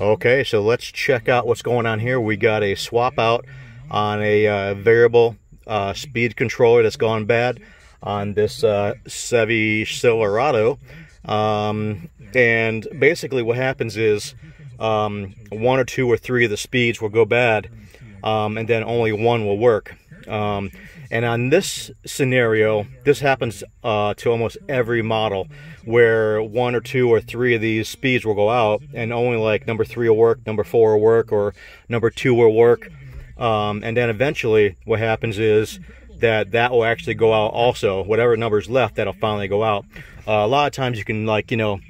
Okay, so let's check out what's going on here. We got a swap out on a uh, variable uh, speed controller that's gone bad on this uh, Chevy Silverado. Um, and basically what happens is um, one or two or three of the speeds will go bad um, and then only one will work. Um, and on this scenario, this happens uh, to almost every model where one or two or three of these speeds will go out and only like number three will work, number four will work, or number two will work. Um, and then eventually what happens is that that will actually go out also. Whatever number's left, that'll finally go out. Uh, a lot of times you can like, you know,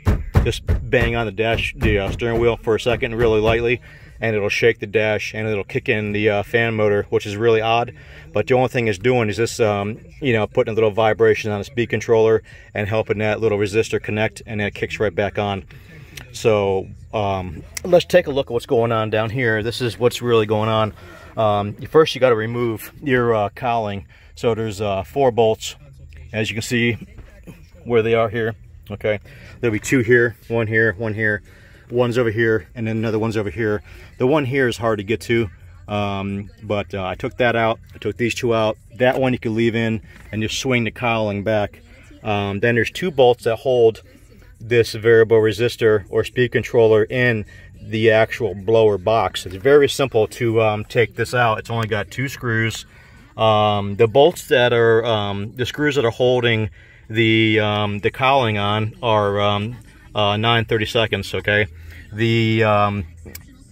just bang on the dash, the uh, steering wheel for a second really lightly and it'll shake the dash and it'll kick in the uh, fan motor, which is really odd. But the only thing it's doing is this, um, you know, putting a little vibration on the speed controller and helping that little resistor connect and then it kicks right back on. So um, let's take a look at what's going on down here. This is what's really going on. Um, first, you got to remove your uh, cowling. So there's uh, four bolts, as you can see where they are here. Okay, there'll be two here, one here, one here, one's over here, and then another one's over here. The one here is hard to get to, um, but uh, I took that out. I took these two out. That one you can leave in and just swing the cowling back. Um, then there's two bolts that hold this variable resistor or speed controller in the actual blower box. It's very simple to um, take this out. It's only got two screws. Um, the bolts that are, um, the screws that are holding the um, the cowling on are um, uh, 9 30 seconds, okay? The, um,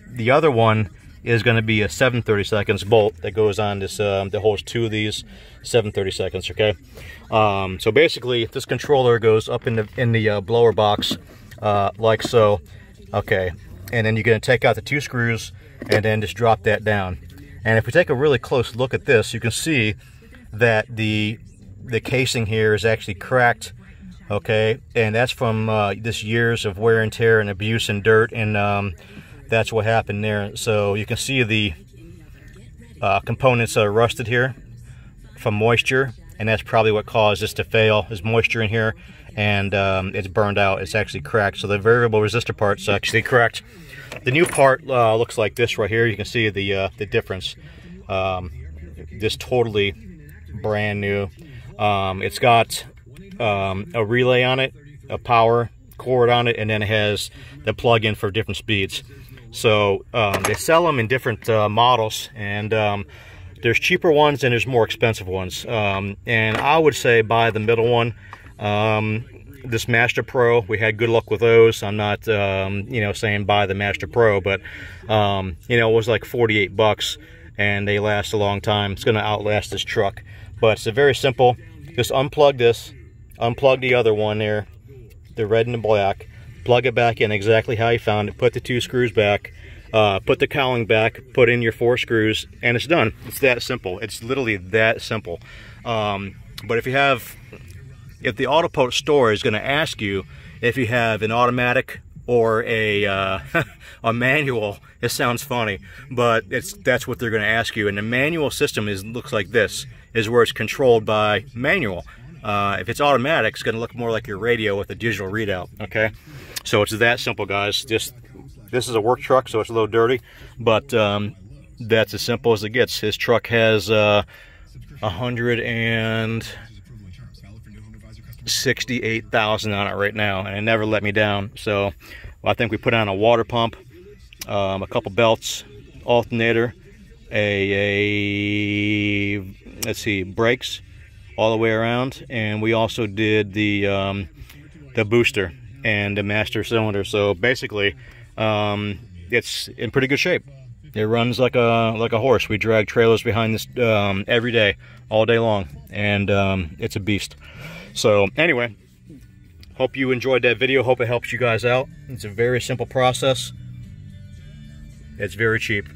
the other one is going to be a 730 seconds bolt that goes on this, um, that holds two of these 730 seconds, okay? Um, so basically, this controller goes up in the, in the uh, blower box uh, like so, okay? And then you're going to take out the two screws and then just drop that down. And if we take a really close look at this, you can see that the the casing here is actually cracked okay? And that's from uh, this years of wear and tear and abuse and dirt and um, that's what happened there. So you can see the uh, components are rusted here from moisture and that's probably what caused this to fail. Is moisture in here and um, it's burned out. It's actually cracked. So the variable resistor part's actually cracked. The new part uh, looks like this right here. You can see the uh, the difference. Um, this totally brand new. Um, it's got um, a relay on it, a power cord on it, and then it has the plug-in for different speeds. So um, they sell them in different uh, models, and um, there's cheaper ones and there's more expensive ones. Um, and I would say buy the middle one. Um, this Master Pro, we had good luck with those. I'm not, um, you know, saying buy the Master Pro, but, um, you know, it was like 48 bucks and they last a long time. It's going to outlast this truck. But it's a very simple, just unplug this, unplug the other one there, the red and the black, plug it back in exactly how you found it, put the two screws back, uh, put the cowling back, put in your four screws, and it's done. It's that simple. It's literally that simple. Um, but if you have, if the Autoport store is going to ask you if you have an automatic or a uh, a manual, it sounds funny, but it's that's what they're going to ask you. And the manual system is looks like this, is where it's controlled by manual. Uh, if it's automatic, it's going to look more like your radio with a digital readout, okay? So it's that simple, guys. Just This is a work truck, so it's a little dirty, but um, that's as simple as it gets. His truck has uh, 168,000 on it right now, and it never let me down. So well, I think we put on a water pump, um, a couple belts, alternator, a, a let's see, brakes, all the way around and we also did the um, the booster and the master cylinder. So basically um, it's in pretty good shape. It runs like a like a horse. We drag trailers behind this um, every day all day long and um, it's a beast. So anyway hope you enjoyed that video. Hope it helps you guys out. It's a very simple process. It's very cheap